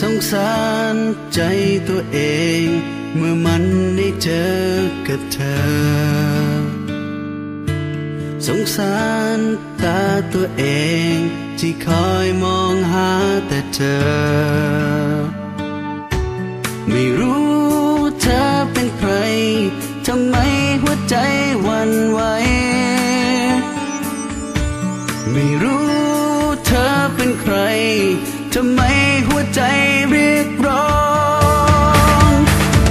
สงสารใจตัวเอง เมื่อมันได้เจอกับเธอ สงสารตาตัวเอง ที่คอยมองหาแต่เธอ อเป็นใคร ทำไมหัวใจเรียกร้อง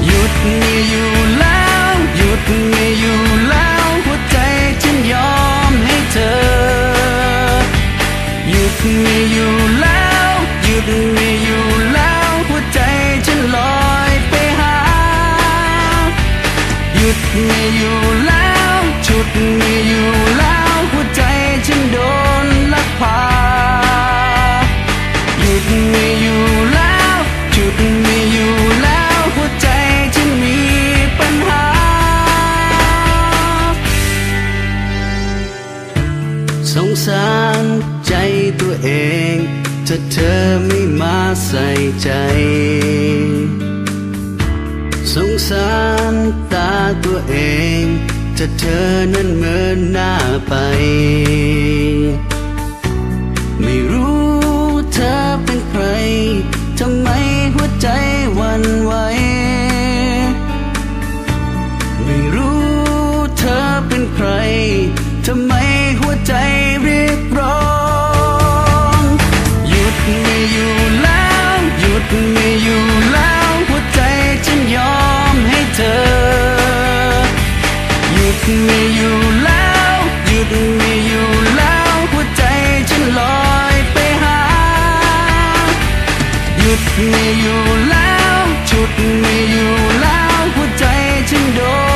หยุดไม่อยู่แล้ว หยุดไม่อยู่แล้ว หัวใจฉันยอมให้เธอ หยุดไม่อยู่แล้ว หยุดไม่อยู่แล้ว หัวใจฉันลอยไปหา หยุดไม่อยู่แล้ว ชุดไม่อยู่แล้ว พาหยุดไม่อยู่แล้วจุดไม่อยู่แล้วหัวใจฉันมีปัญหา สงสารใจตัวเองถ้าเธอไม่มาใส่ใจ สงสารตาตัวเองถ้าเธอนั้นเมินหน้าไป ไม่รู้เธอเป็นใครทำไมหัวใจเรียกร้อง หยุดไม่อยู่แล้ว หยุดไม่อยู่แล้ว หัวใจฉันยอมให้เธอ หยุดไม่อยู่แล้ว หยุดไม่อยู่แล้ว หัวใจฉันลอยไปหา หยุดไม่อยู่แล้วชุดไม่อยู่แล้ว หัวใจฉันโดน